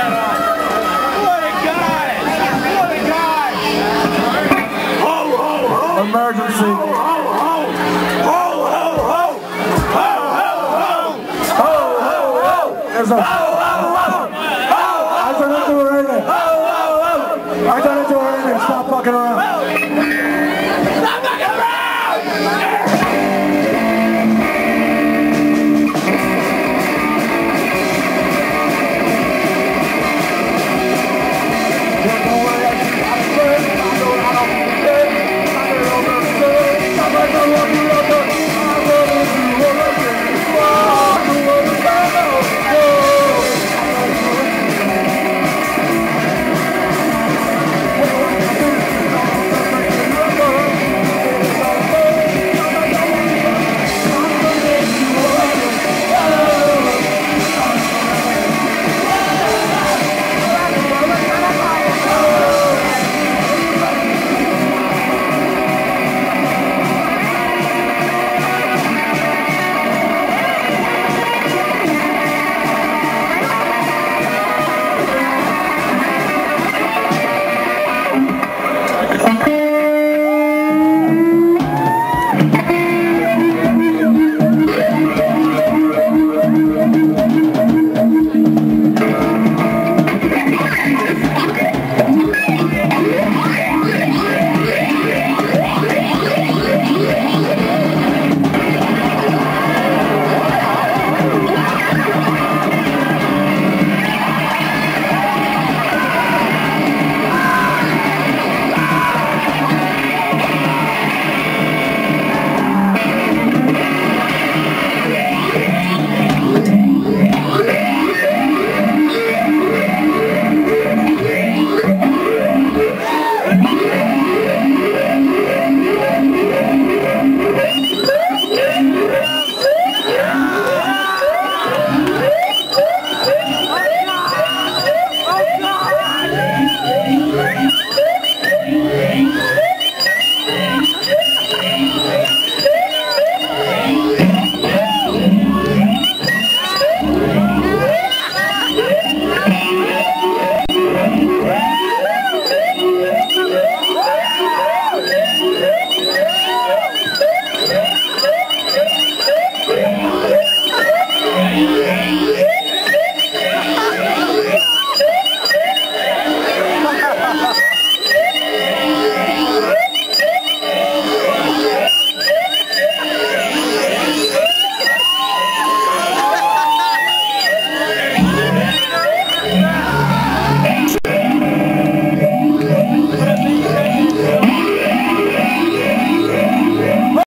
What a guy! What a guy! Ho ho ho! Emergency. Ho, ho, ho! Ho, ho, ho! Ho, ho, ho! Ho, There's a...